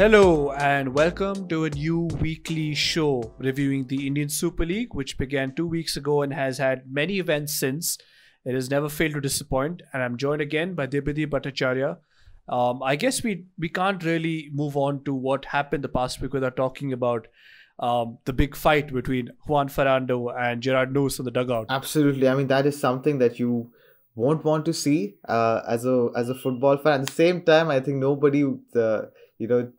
Hello, and welcome to a new weekly show reviewing the Indian Super League, which began two weeks ago and has had many events since. It has never failed to disappoint, and I'm joined again by Debati Bhattacharya. Um, I guess we we can't really move on to what happened the past week without talking about um, the big fight between Juan Ferrando and Gerard Nus in the dugout. Absolutely. I mean, that is something that you won't want to see uh, as a as a football fan. At the same time, I think nobody, uh, you know,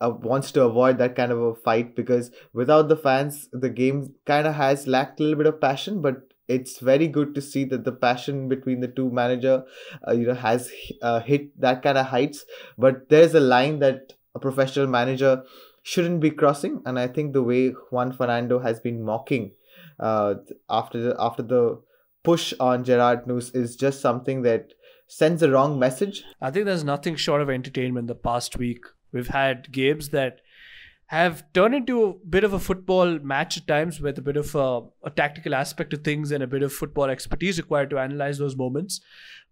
uh, wants to avoid that kind of a fight because without the fans, the game kind of has lacked a little bit of passion. But it's very good to see that the passion between the two manager, uh, you know, has uh, hit that kind of heights. But there's a line that a professional manager shouldn't be crossing, and I think the way Juan Ferrando has been mocking uh, after the, after the push on Gerard Nus is just something that sends a wrong message. I think there's nothing short of entertainment the past week. We've had games that have turned into a bit of a football match at times with a bit of a, a, tactical aspect to things and a bit of football expertise required to analyze those moments.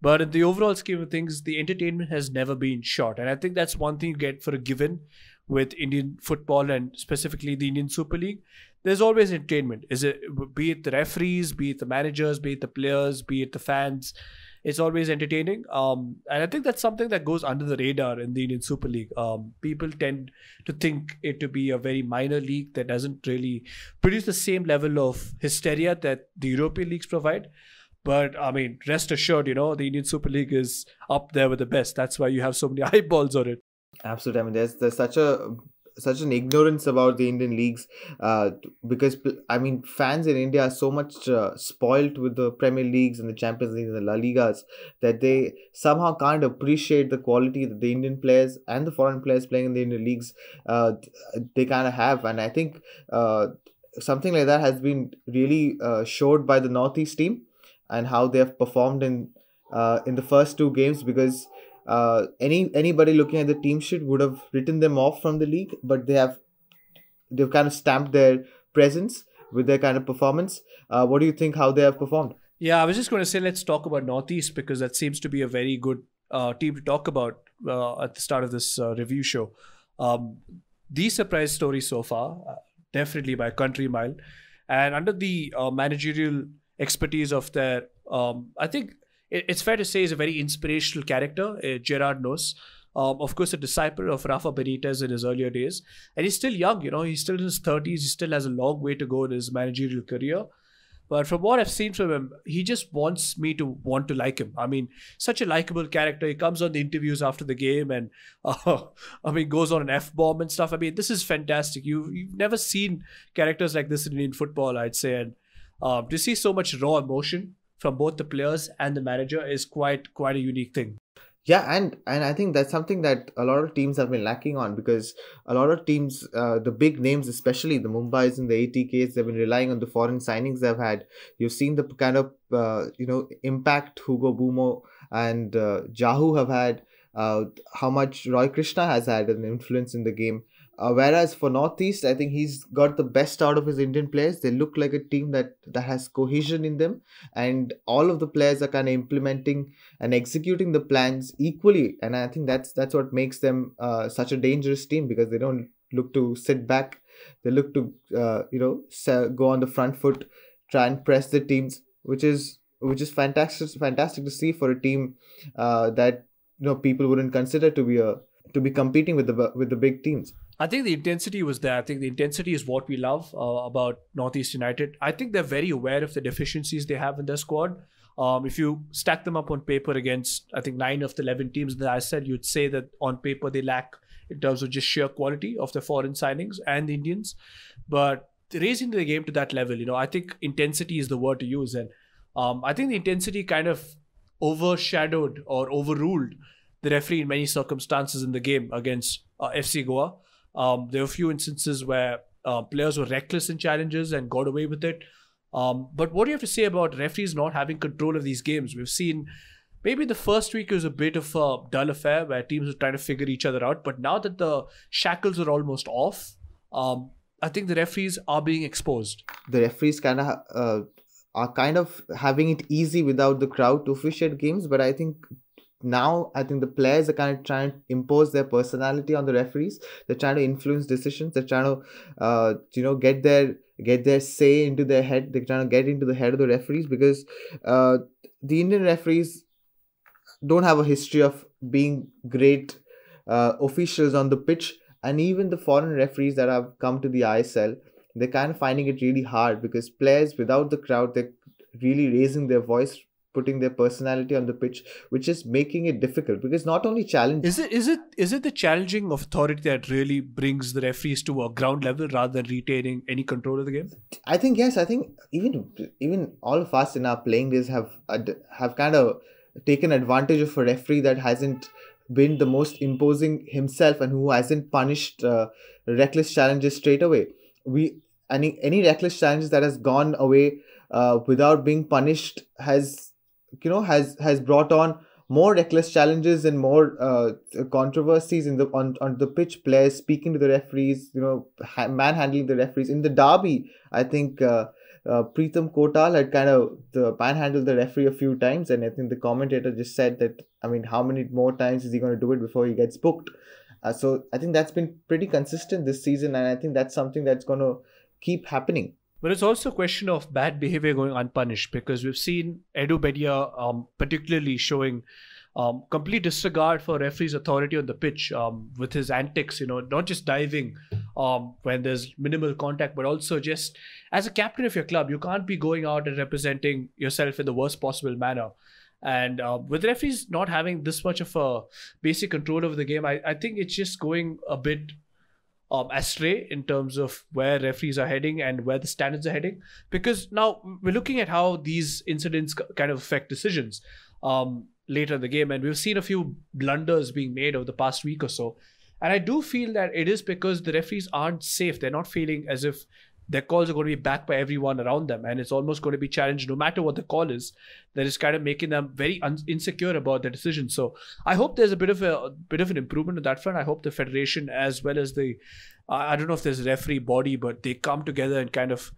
But in the overall scheme of things, the entertainment has never been short. And I think that's one thing you get for a given with Indian football and specifically the Indian Super League. There's always entertainment. Is it be it the referees, be it the managers, be it the players, be it the fans it's always entertaining. Um, and I think that's something that goes under the radar in the Indian Super League. Um, people tend to think it to be a very minor league that doesn't really produce the same level of hysteria that the European leagues provide. But I mean, rest assured, you know, the Indian Super League is up there with the best. That's why you have so many eyeballs on it. Absolutely. I mean, there's there's such a such an ignorance about the Indian leagues uh, because I mean fans in India are so much uh, spoilt with the Premier Leagues and the Champions League and the La Ligas that they somehow can't appreciate the quality that the Indian players and the foreign players playing in the Indian leagues uh, they kind of have. And I think uh, something like that has been really uh, showed by the Northeast team and how they have performed in uh, in the first two games because uh, any anybody looking at the team sheet would have written them off from the league, but they have they've kind of stamped their presence with their kind of performance. Uh, what do you think? How they have performed? Yeah, I was just going to say let's talk about Northeast because that seems to be a very good uh, team to talk about uh, at the start of this uh, review show. Um, the surprise story so far, definitely by country mile, and under the managerial expertise of their, um, I think it's fair to say he's a very inspirational character, uh, Gerard Nus. Um, of course, a disciple of Rafa Benitez in his earlier days. And he's still young, you know, he's still in his 30s. He still has a long way to go in his managerial career. But from what I've seen from him, he just wants me to want to like him. I mean, such a likable character. He comes on the interviews after the game and, uh, I mean, goes on an F bomb and stuff. I mean, this is fantastic. You, you've never seen characters like this in Indian football, I'd say. And um, to see so much raw emotion from both the players and the manager is quite quite a unique thing. Yeah, and and I think that's something that a lot of teams have been lacking on because a lot of teams, uh, the big names, especially the Mumbai's and the ATKs, they've been relying on the foreign signings they've had. You've seen the kind of uh, you know impact Hugo Boumous and uh, Jahouh have had. Uh, how much Roy Krishna has had an influence in the game. Uh, whereas for Northeast, I think he's got the best out of his Indian players. They look like a team that that has cohesion in them, and all of the players are kind of implementing and executing the plans equally. And I think that's that's what makes them uh, such a dangerous team because they don't look to sit back. They look to uh, you know go on the front foot, try and press the teams, which is which is fantastic fantastic to see for a team uh, that you know people wouldn't consider to be a to be competing with the with the big teams. I think the intensity was there. I think the intensity is what we love uh, about Northeast United. I think they're very aware of the deficiencies they have in their squad. Um, if you stack them up on paper against, I think nine of the eleven teams that I said, you'd say that on paper they lack in terms of just sheer quality of the foreign signings and the Indians. But raising the game to that level, you know, I think intensity is the word to use, and um, I think the intensity kind of overshadowed or overruled the referee in many circumstances in the game against uh, FC Goa. Um, there were a few instances where uh, players were reckless in challenges and got away with it. Um, but what do you have to say about referees not having control of these games? We've seen maybe the first week was a bit of a dull affair where teams were trying to figure each other out. But now that the shackles are almost off, um, I think the referees are being exposed. The referees kind of uh, are kind of having it easy without the crowd to officiate games, but I think now I think the players are kind of trying to impose their personality on the referees. They're trying to influence decisions. They're trying to, uh, you know, get their get their say into their head. They're trying to get into the head of the referees because uh, the Indian referees don't have a history of being great uh, officials on the pitch, and even the foreign referees that have come to the ISL, they're kind of finding it really hard because players without the crowd, they're really raising their voice putting their personality on the pitch, which is making it difficult because not only challenge. Is it is it is it the challenging of authority that really brings the referees to a ground level rather than retaining any control of the game? I think yes. I think even even all of us in our playing days have have kind of taken advantage of a referee that hasn't been the most imposing himself and who hasn't punished uh, reckless challenges straight away. We any any reckless challenges that has gone away uh, without being punished has you know has has brought on more reckless challenges and more uh, controversies in the on, on the pitch players speaking to the referees you know ha- manhandling the referees in the derby i think uh, uh, Kotal had kind of the manhandled the referee a few times, and I think the commentator just said that I mean, how many more times is he going to do it before he gets booked? Uh, so I think that's been pretty consistent this season, and I think that's something that's going to keep happening. But it's also a question of bad behavior going unpunished because we've seen Edu Bedia um, particularly showing um, complete disregard for referee's authority on the pitch um, with his antics, you know, not just diving um, when there's minimal contact, but also just as a captain of your club, you can't be going out and representing yourself in the worst possible manner. And uh, with referees not having this much of a basic control over the game, I, I think it's just going a bit um, astray in terms of where referees are heading and where the standards are heading. Because now we're looking at how these incidents kind of affect decisions um, later in the game, and we've seen a few blunders being made over the past week or so. And I do feel that it is because the referees aren't safe. They're not feeling as if their calls are going to be backed by everyone around them and it's almost going to be challenged no matter what the call is that is kind of making them very un- insecure about their decision so i hope there's a bit of a, a, bit of an improvement on that front. I hope the federation as well as the uh, i don't know if there's a referee body but they come together and kind of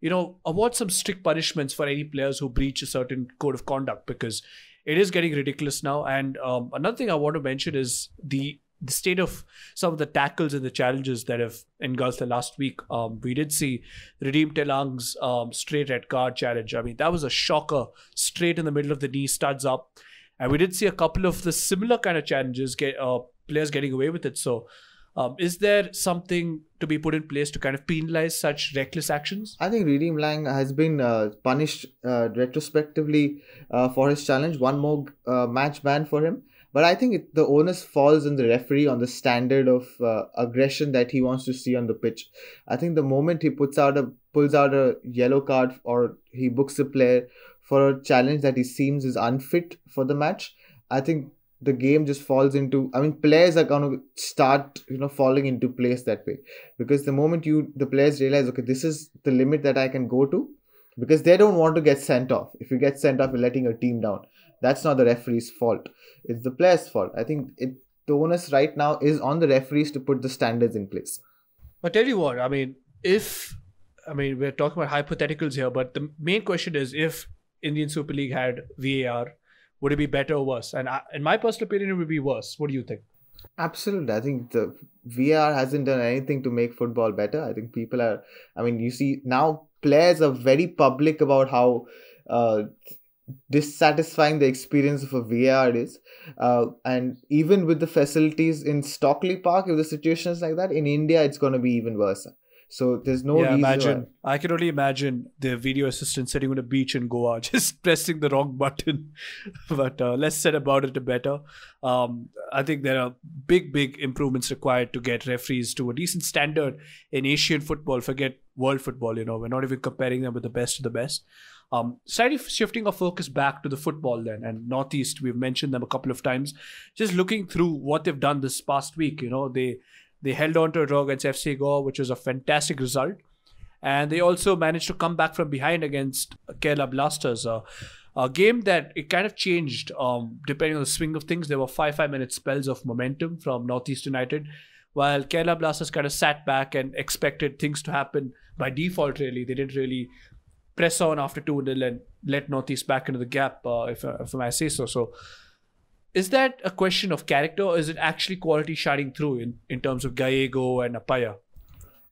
you know award some strict punishments for any players who breach a certain code of conduct because it is getting ridiculous now. And um, another thing i want to mention is the the state of some of the tackles and the challenges that have engulfed the last week. Um, we did see Redeem Tlang's um, straight red card challenge. I mean, that was a shocker, straight in the middle of the knee, studs up. And we did see a couple of the similar kind of challenges, get uh, players getting away with it. So, um, is there something to be put in place to kind of penalize such reckless actions? I think Redeem Tlang has been uh, punished uh, retrospectively uh, for his challenge. One more uh, match ban for him. But I think it, the onus falls on the referee on the standard of uh, aggression that he wants to see on the pitch. I think the moment he puts out a pulls out a yellow card or he books a player for a challenge that he seems is unfit for the match, I think the game just falls into i mean players are going to start you know falling into place that way. Because the moment you the players realize okay this is the limit that i can go to because they don't want to get sent off. If you get sent off you're letting your team down that's not the referee's fault. It's the player's fault. I think it the onus right now is on the referees to put the standards in place. But tell you what, I mean, if I mean we're talking about hypotheticals here, but the main question is if Indian Super League had VAR, would it be better or worse? And I, in my personal opinion, it would be worse. What do you think? Absolutely. I think the VAR hasn't done anything to make football better. I think people are, I mean, you see now players are very public about how uh, dissatisfying the experience of a VAR is. Uh, and even with the facilities in Stockley Park, if the situation is like that, in India, it's going to be even worse. So there's no yeah, imagine. Why. I can only imagine the video assistant sitting on a beach in Goa, just pressing the wrong button. but uh, less said about it, the better. Um, I think there are big, big improvements required to get referees to a decent standard in Asian football. Forget world football. You know, we're not even comparing them with the best of the best. Um, slightly shifting our focus back to the football then and Northeast, we've mentioned them a couple of times. Just looking through what they've done this past week, you know, they they held on to a draw against FC Goa, which was a fantastic result, and they also managed to come back from behind against Kerala Blasters. Uh, a game that it kind of changed um, depending on the swing of things. There were five five minute spells of momentum from Northeast United, while Kerala Blasters kind of sat back and expected things to happen by default. Really, they didn't really press on after 2 0 and let Northeast back into the gap, uh, if, if I may say so. So is that a question of character or is it actually quality shining through in, in terms of Gallego and Appiah?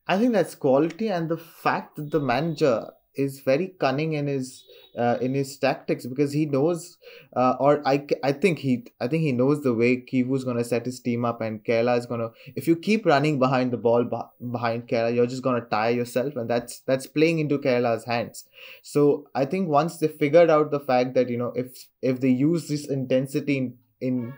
I think that's quality and the fact that the manager is very cunning in his uh, in his tactics because he knows uh, or I, I think he I think he knows the way Kibu's gonna set his team up and Kerala is gonna if you keep running behind the ball behind Kerala you're just gonna tire yourself and that's that's playing into Kerala's hands. So I think once they figured out the fact that you know if if they use this intensity in in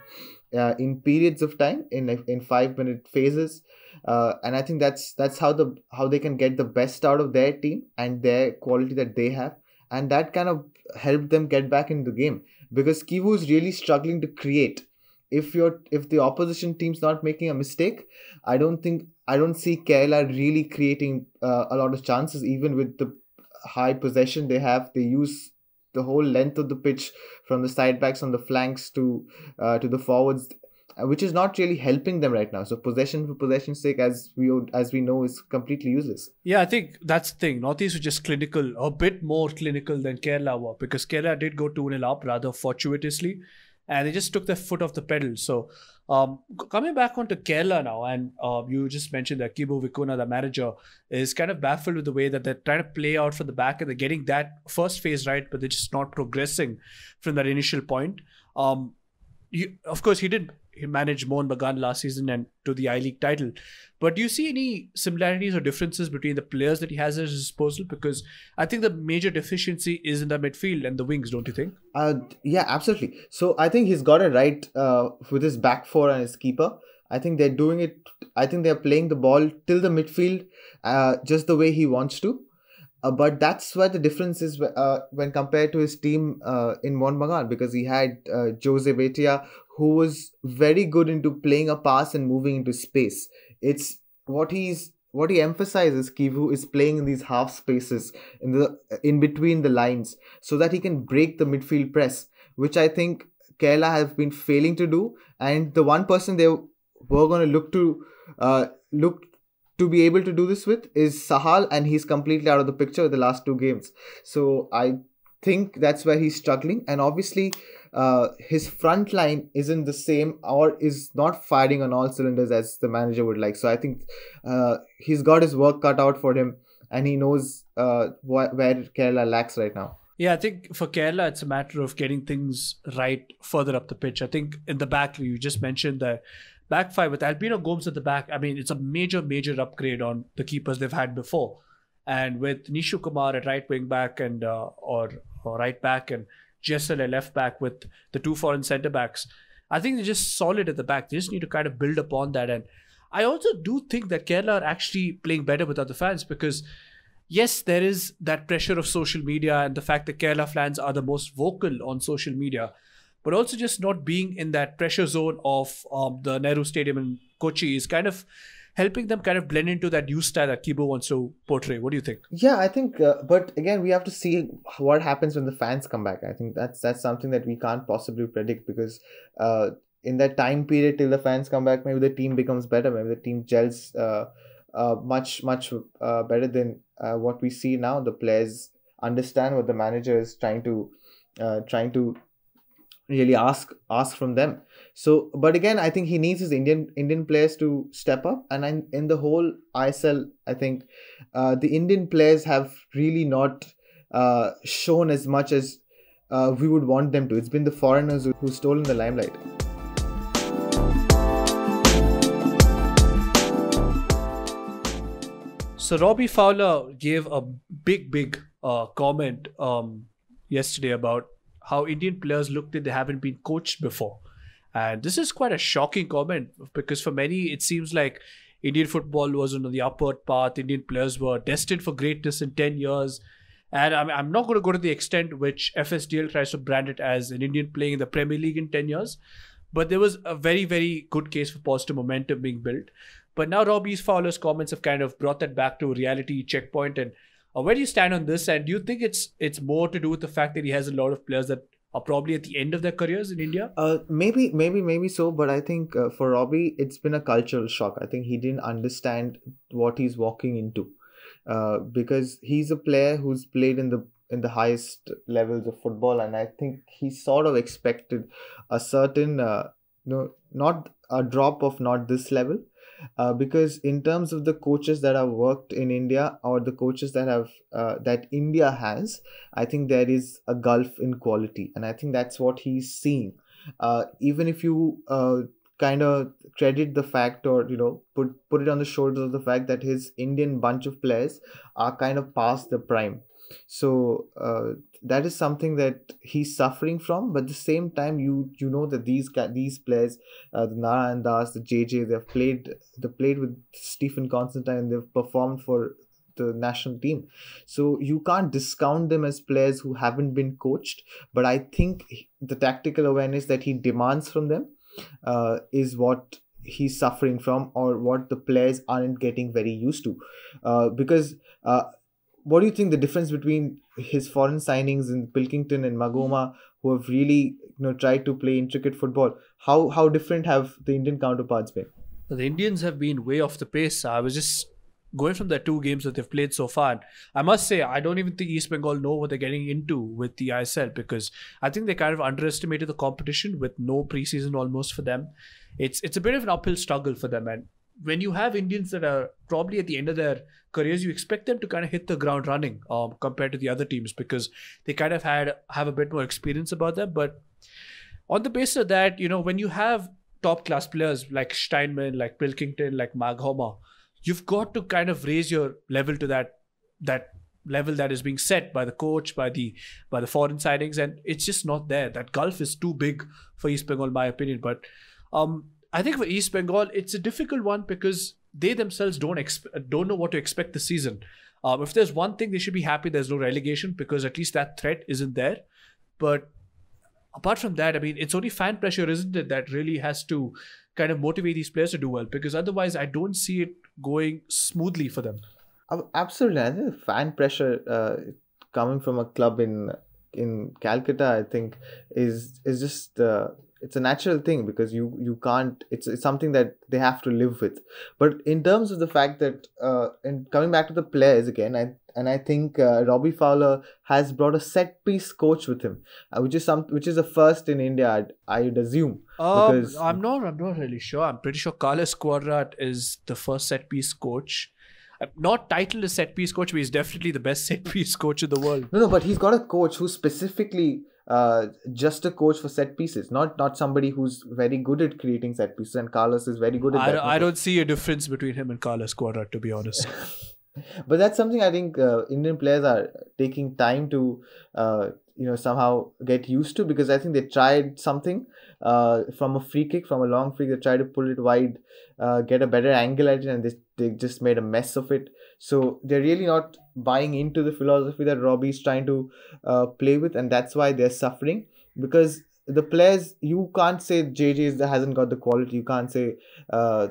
uh, in periods of time in in five minute phases uh, and I think that's that's how the how they can get the best out of their team and their quality that they have, and that kind of helped them get back in the game because Kibu is really struggling to create. If you're if the opposition team's not making a mistake, I don't think I don't see Kerala really creating uh, a lot of chances even with the high possession they have. They use the whole length of the pitch from the side backs on the flanks to uh, to the forwards which is not really helping them right now. So possession for possession's sake, as we as we know, is completely useless. Yeah, I think that's the thing. Northeast was just clinical, a bit more clinical than Kerala were, because Kerala did go 2 0 up rather fortuitously, and they just took their foot off the pedal. So um, coming back onto Kerala now, and uh, you just mentioned that Kibu Vicuña, the manager, is kind of baffled with the way that they're trying to play out from the back and they're getting that first phase right, but they're just not progressing from that initial point. Um, you, of course, he did he managed Mohun Bagan last season and to the I League title. But do you see any similarities or differences between the players that he has at his disposal? Because I think the major deficiency is in the midfield and the wings, don't you think? Uh, yeah, absolutely. So I think he's got it right uh, with his back four and his keeper. I think they're doing it. I think they're playing the ball till the midfield, uh, just the way he wants to. Uh, but that's where the difference is uh, when compared to his team uh, in Bagan because he had uh, Joseba Beitia, who was very good into playing a pass and moving into space. It's what he's what he emphasizes Kibu is playing in these half spaces in the in between the lines so that he can break the midfield press, which I think Kerala have been failing to do. And the one person they were going to look to uh, look to be able to do this with is Sahal, and he's completely out of the picture the last two games. So I think that's where he's struggling, and obviously. Uh, his front line isn't the same or is not firing on all cylinders as the manager would like. So I think uh, he's got his work cut out for him and he knows uh, wh- where Kerala lacks right now. Yeah, I think for Kerala, it's a matter of getting things right further up the pitch. I think in the back, you just mentioned that back five with Albino Gomes at the back, I mean, it's a major, major upgrade on the keepers they've had before. And with Nishu Kumar at right wing back and uh, or, or right back and Jessel at left back with the two foreign centre backs, I think they're just solid at the back. They just need to kind of build upon that. And I also do think that Kerala are actually playing better without the fans because yes, there is that pressure of social media and the fact that Kerala fans are the most vocal on social media but also just not being in that pressure zone of um, the Nehru Stadium in Kochi is kind of helping them kind of blend into that new style that Kibu wants to portray. What do you think? Yeah, I think, uh, but again, we have to see what happens when the fans come back. I think that's that's something that we can't possibly predict because uh, in that time period till the fans come back, maybe the team becomes better, maybe the team gels uh, uh, much much uh, better than uh, what we see now. The players understand what the manager is trying to uh, trying to really ask ask from them. So but again i think he needs his indian indian players to step up. And in, in the whole isl i think uh, the indian players have really not uh, shown as much as uh, we would want them to. It's been the foreigners who, who've stolen the limelight. So robbie fowler gave a big big uh, comment um, yesterday about how Indian players look that they haven't been coached before. And this is quite a shocking comment because for many, it seems like Indian football was on the upward path. Indian players were destined for greatness in 10 years. And I'm, I'm not going to go to the extent which FSDL tries to brand it as an Indian playing in the Premier League in 10 years. But there was a very, very good case for positive momentum being built. But now Robbie's Fowler's comments have kind of brought that back to a reality checkpoint and uh, where do you stand on this? And do you think it's it's more to do with the fact that he has a lot of players that are probably at the end of their careers in India? Uh, maybe, maybe, maybe so. But I think uh, for Robbie, it's been a cultural shock. I think he didn't understand what he's walking into, uh, because he's a player who's played in the in the highest levels of football, and I think he sort of expected a certain, uh, not a drop of not this level, uh, because in terms of the coaches that have worked in India or the coaches that have uh, that India has, I think there is a gulf in quality, and I think that's what he's seeing. Uh, even if you uh, kind of credit the fact or you know put put it on the shoulders of the fact that his Indian bunch of players are kind of past the prime so uh, that is something that he's suffering from but at the same time you you know that these these players uh, the Narayan Das the JJ they've played they played with Stephen Constantine and they've performed for the national team. So you can't discount them as players who haven't been coached but I think the tactical awareness that he demands from them uh, is what he's suffering from or what the players aren't getting very used to. Uh, because uh, what do you think the difference between his foreign signings in Pilkington and Maghoma, who have really you know tried to play intricate football? How how different have the Indian counterparts been? The Indians have been way off the pace. I was just going from the two games that they've played so far. I must say, I don't even think East Bengal know what they're getting into with the ISL because I think they kind of underestimated the competition with no preseason almost for them. It's it's a bit of an uphill struggle for them, and when you have Indians that are probably at the end of their careers, you expect them to kind of hit the ground running um, compared to the other teams because they kind of had have a bit more experience about them. But on the basis of that, you know, when you have top class players like Steinmann, like Pilkington, like Maghoma, you've got to kind of raise your level to that that level that is being set by the coach, by the by the foreign signings, and it's just not there. That gulf is too big for East Bengal, my opinion. But um, I think for East Bengal, it's a difficult one because they themselves don't exp- don't know what to expect this season. Um, if there's one thing, they should be happy there's no relegation because at least that threat isn't there. But apart from that, I mean, it's only fan pressure, isn't it, that really has to kind of motivate these players to do well because otherwise, I don't see it going smoothly for them. Absolutely, I think fan pressure uh, coming from a club in in Calcutta, I think, is is just uh, it's a natural thing because you you can't it's, it's something that they have to live with. But in terms of the fact that uh and coming back to the players again i and i think uh, robbie fowler has brought a set piece coach with him uh, which is some which is a first in india i'd, I'd assume. Um, because i'm not i'm not really sure. I'm pretty sure carlos cuadrat is the first set piece coach. Uh, not titled as set piece coach, but he's definitely the best set piece coach in the world. No, no, but he's got a coach who specifically uh, just a coach for set pieces, not not somebody who's very good at creating set pieces. And Carlos is very good at I, that. I don't see a difference between him and Carlos Cuadrat, to be honest. but that's something I think uh, Indian players are taking time to uh, you know somehow get used to because I think they tried something uh, from a free kick from a long free they tried to pull it wide uh, get a better angle at it and they, they just made a mess of it so they're really not buying into the philosophy that Robbie's trying to uh, play with and that's why they're suffering because the players you can't say JJ hasn't got the quality. You can't say uh,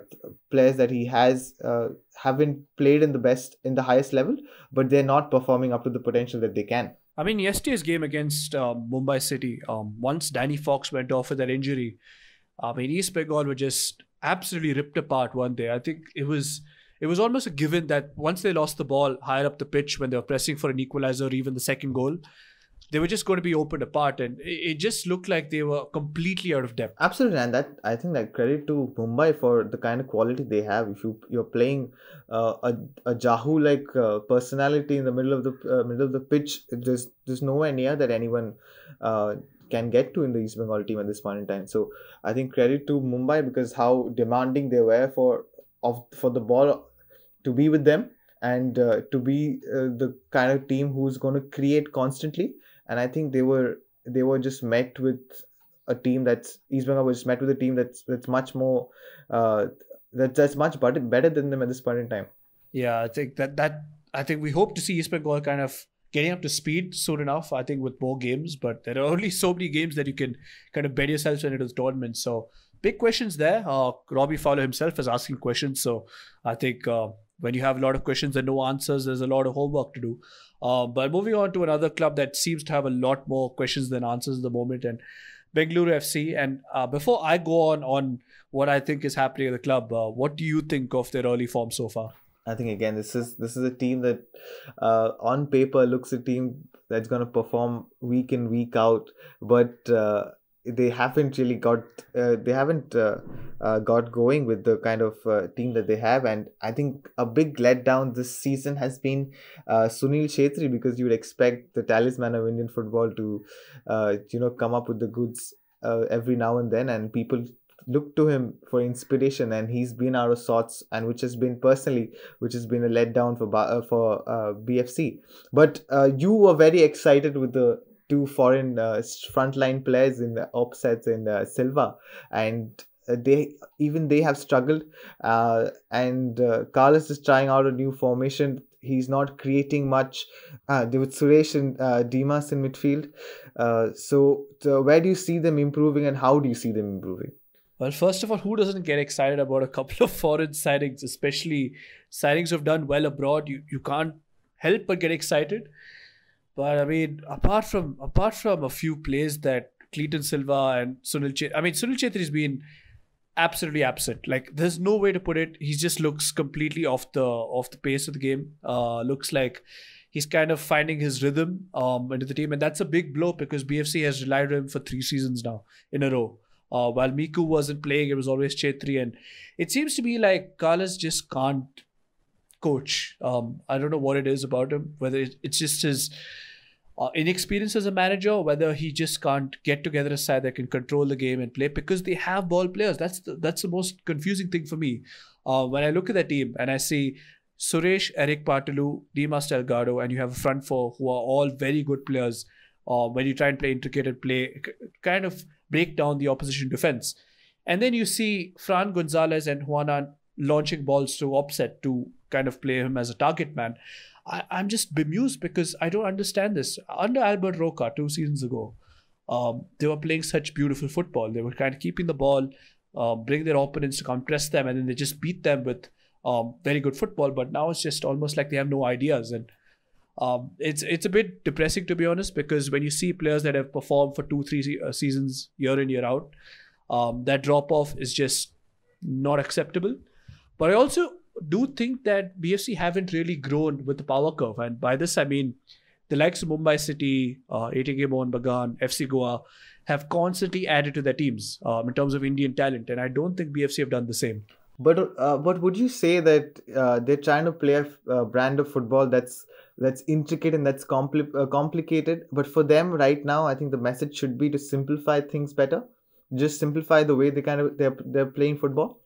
players that he has uh, haven't played in the best in the highest level, but they're not performing up to the potential that they can. I mean, yesterday's game against uh, Mumbai City, um, once Danny Fox went off with that injury, I mean, East Bengal were just absolutely ripped apart one day. I think it was it was almost a given that once they lost the ball higher up the pitch when they were pressing for an equalizer or even the second goal, they were just going to be opened apart. And it just looked like they were completely out of depth. Absolutely. And that i think that credit to mumbai for the kind of quality they have. If you you're playing uh, a, a jahouh like uh, personality in the middle of the uh, middle of the pitch there's there's nowhere near that anyone uh, can get to in the East Bengal team at this point in time. So I think credit to Mumbai because how demanding they were for of for the ball to be with them and uh, to be uh, the kind of team who's going to create constantly and I think they were they were just met with a team that's East Bengal was met with a team that's that's much more uh, that, that's much better better than them at this point in time. Yeah, I think that that I think we hope to see East Bengal kind of getting up to speed soon enough. I think with more games, but there are only so many games that you can kind of bet yourself into the tournament. So big questions there. Uh, Robbie Fowler himself is asking questions, so I think uh, when you have a lot of questions and no answers, there's a lot of homework to do. Uh, but moving on to another club that seems to have a lot more questions than answers at the moment, and Bengaluru FC. And uh, before I go on on what I think is happening at the club, uh, what do you think of their early form so far? I think again, this is this is a team that, uh, on paper, looks a team that's going to perform week in week out, but uh, they haven't really got uh, they haven't uh, uh, got going with the kind of uh, team that they have. And i think a big letdown this season has been uh, sunil Chhetri because you would expect the talisman of indian football to uh, you know come up with the goods every now and then. And people look to him for inspiration and he's been out of sorts and which has been personally which has been a letdown for for bfc but you were very excited with the two foreign uh, frontline players in Opseth and uh, Silva, and uh, they even they have struggled. And Carlos is trying out a new formation. He's not creating much. Uh, with Suresh and uh, Dimas in midfield. Uh, so, so, where do you see them improving, and how do you see them improving? Well, first of all, who doesn't get excited about a couple of foreign signings, especially signings who've done well abroad? You you can't help but get excited. But I mean, apart from apart from a few plays that Cleiton Silva and Sunil Chhetri, I mean, Sunil Chhetri has been absolutely absent. Like, there's no way to put it. He just looks completely off the off the pace of the game. Uh, looks like he's kind of finding his rhythm um, into the team, and that's a big blow because BFC has relied on him for three seasons now in a row. Uh, while Miku wasn't playing, it was always Chhetri, and it seems to be like Carlos just can't coach. Um, I don't know what it is about him. Whether it's just his uh, inexperience as a manager, whether he just can't get together a side that can control the game and play because they have ball players. That's the, that's the most confusing thing for me. Uh, when I look at the team and I see Suresh, Erik Paartalu, Dimas Delgado, and you have a front four who are all very good players. Uh, when you try and play intricate play, kind of break down the opposition defense. And then you see Fran Gonzalez and Juanan launching balls to Opseth to kind of play him as a target man. I, am just bemused because I don't understand this. Under Albert Roca two seasons ago, um, they were playing such beautiful football. They were kind of keeping the ball, um, bring their opponents to come press them, and then they just beat them with um, very good football. But now it's just almost like they have no ideas, and um, it's it's a bit depressing to be honest. Because when you see players that have performed for two, three se- uh, seasons year in year out, um, that drop off is just not acceptable. But I also do think that BFC haven't really grown with the power curve. And by this, I mean the likes of Mumbai City, uh, ATK Mohun Bagan, FC Goa have constantly added to their teams um, in terms of Indian talent. And I don't think BFC have done the same. But uh, but would you say that uh, they're trying to play a uh, brand of football that's that's intricate and that's compli- uh, complicated? But for them right now, I think the message should be to simplify things better. Just simplify the way they kind of they're they're playing football.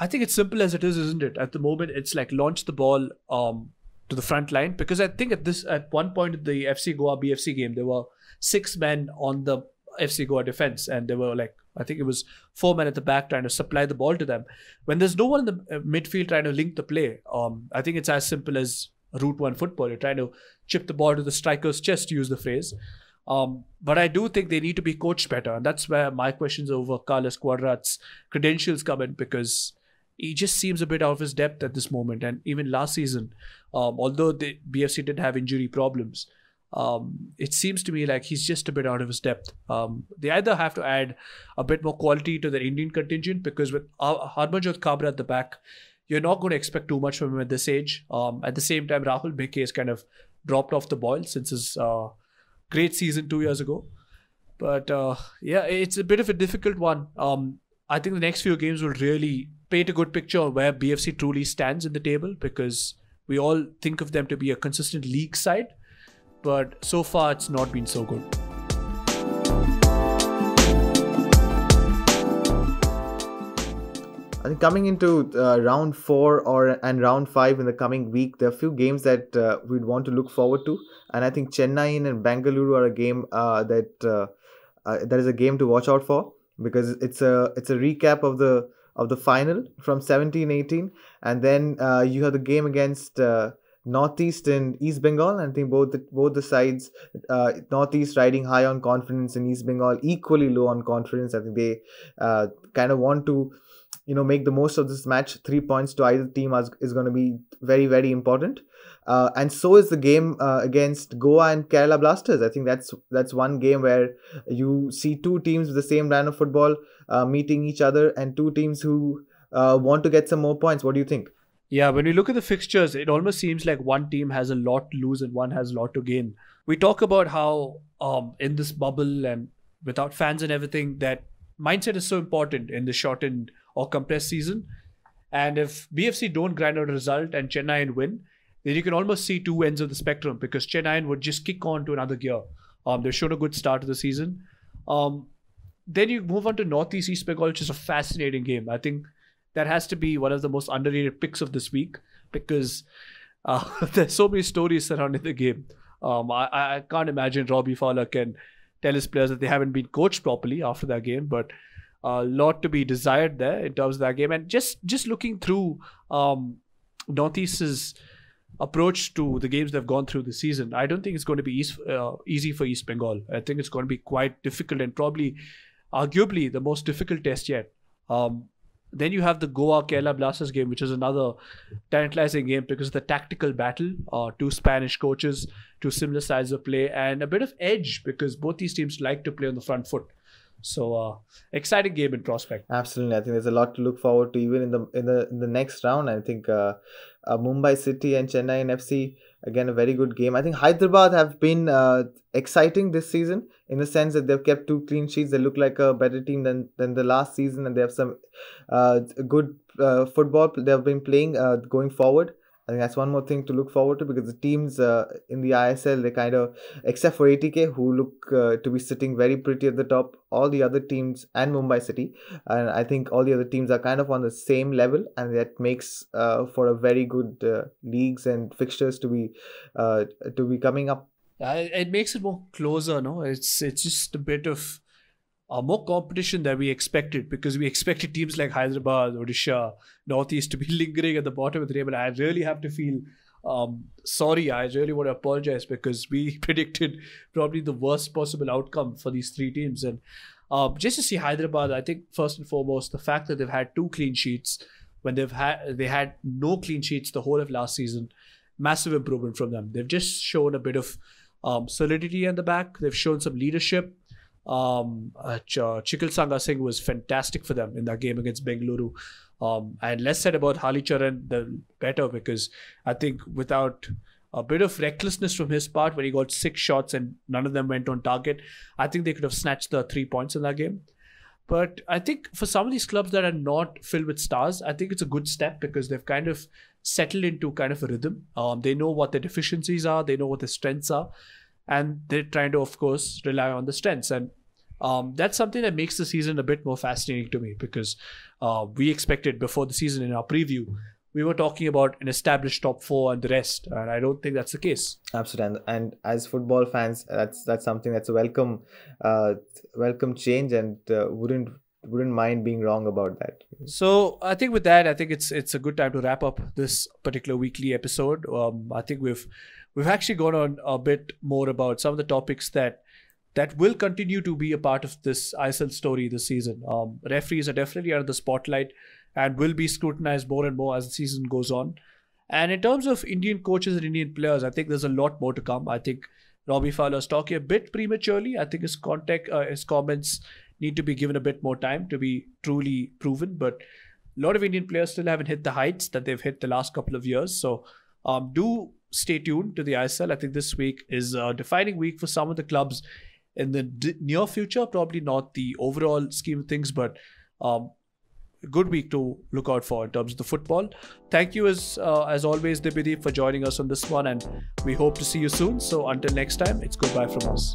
I think it's simple as it is, isn't it? At the moment, it's like launch the ball um, to the front line because I think at this at one point in the FC Goa BFC game there were six men on the FC Goa defense and there were like I think it was four men at the back trying to supply the ball to them. When there's no one in the uh, midfield trying to link the play, um, I think it's as simple as route one football. You're trying to chip the ball to the striker's chest, to use the phrase. Um, but I do think they need to be coached better, and that's where my questions over Carlos Cuadrat's credentials come in because he just seems a bit out of his depth at this moment. And even last season, um, although the BFC did have injury problems, um, it seems to me like he's just a bit out of his depth. Um, they either have to add a bit more quality to their Indian contingent because with uh, Harmanjot Khabra at the back, you're not going to expect too much from him at this age. Um, at the same time, Rahul Bheke has kind of dropped off the boil since his uh, great season two years ago. But uh, yeah, it's a bit of a difficult one. Um, I think the next few games will really paint a good picture of where BFC truly stands in the table because we all think of them to be a consistent league side, but so far it's not been so good. Think coming into uh, round four or and round five in the coming week, there are a few games that uh, we'd want to look forward to, and I think Chennai and Bengaluru are a game uh, that uh, uh, that is a game to watch out for because it's a it's a recap of the of the final from 17-18 and then uh, you have the game against uh, northeast and east bengal. I think both the, both the sides uh, northeast riding high on confidence and east bengal equally low on confidence. I think they uh, kind of want to you know make the most of this match. Three points to either team is, is going to be very very important. Uh, and so is the game uh, against goa and kerala blasters. I think that's that's one game where you see two teams with the same brand of football uh, meeting each other and two teams who uh, want to get some more points. What do you think? Yeah, when we look at the fixtures, it almost seems like one team has a lot to lose and one has a lot to gain. We talk about how um, in this bubble and without fans and everything, that mindset is so important in the shortened or compressed season. And if BFC don't grind out a result and Chennai win, then you can almost see two ends of the spectrum because Chennai would just kick on to another gear. Um, they've shown a good start to the season. Um, then you move on to Northeast East Bengal, which is a fascinating game. I think that has to be one of the most underrated picks of this week because uh, there's so many stories surrounding the game. Um, I, I can't imagine Robbie Fowler can tell his players that they haven't been coached properly after that game, but a lot to be desired there in terms of that game. And just just looking through um, Northeast's approach to the games they've gone through this season, I don't think it's going to be easy, uh, easy for East Bengal. I think it's going to be quite difficult and probably, arguably, the most difficult test yet. Um, then you have the Goa Kerala Blasters game, which is another tantalizing game because of the tactical battle. Uh, two Spanish coaches, two similar styles of play, and a bit of edge because both these teams like to play on the front foot. So uh, exciting game in prospect. Absolutely, I think there's a lot to look forward to even in the in the in the next round. I think uh, uh, Mumbai City and Chennai and FC again a very good game. I think Hyderabad have been uh, exciting this season in the sense that they've kept two clean sheets. They look like a better team than than the last season, and they have some uh, good uh, football they've been playing going forward. I think that's one more thing to look forward to because the teams uh, in the ISL, they kind of, except for ATK, who look uh, to be sitting very pretty at the top, all the other teams and Mumbai City, and I think all the other teams are kind of on the same level, and that makes uh, for a very good uh, leagues and fixtures to be uh, to be coming up. it makes it more closer, no? It's it's just a bit of uh, more competition than we expected because we expected teams like Hyderabad, Odisha, Northeast to be lingering at the bottom of the table. I really have to feel um, sorry. I really want to apologize because we predicted probably the worst possible outcome for these three teams. And um, just to see Hyderabad, I think first and foremost, the fact that they've had two clean sheets when they've had they had no clean sheets the whole of last season, massive improvement from them. They've just shown a bit of um, solidity in the back. They've shown some leadership um, uh, Ch- Chinglensana Singh was fantastic for them in that game against Bengaluru. Um, and less said about Halicharan, the better because I think without a bit of recklessness from his part when he got six shots and none of them went on target, I think they could have snatched the three points in that game. But I think for some of these clubs that are not filled with stars, I think it's a good step because they've kind of settled into kind of a rhythm. Um, they know what their deficiencies are, they know what their strengths are, and they're trying to, of course, rely on the strengths. And um, that's something that makes the season a bit more fascinating to me because uh, we expected before the season in our preview we were talking about an established top four and the rest, and I don't think that's the case. Absolutely, and, and as football fans, that's that's something that's a welcome, uh, welcome change, and uh, wouldn't wouldn't mind being wrong about that. So I think with that, I think it's it's a good time to wrap up this particular weekly episode. Um, I think we've we've actually gone on a bit more about some of the topics that that will continue to be a part of this ISL story this season. Um, referees are definitely under the spotlight and will be scrutinized more and more as the season goes on. And in terms of Indian coaches and Indian players, I think there's a lot more to come. I think Robbie Fowler is talking a bit prematurely. I think his contact, uh, his comments need to be given a bit more time to be truly proven. But a lot of Indian players still haven't hit the heights that they've hit the last couple of years. So um, do stay tuned to the ISL. I think this week is a defining week for some of the clubs in the d- near future. Probably not the overall scheme of things, but um, good week to look out for in terms of the football. Thank you as uh, as always, Dibidi, for joining us on this one, and we hope to see you soon. So until next time, it's goodbye from us.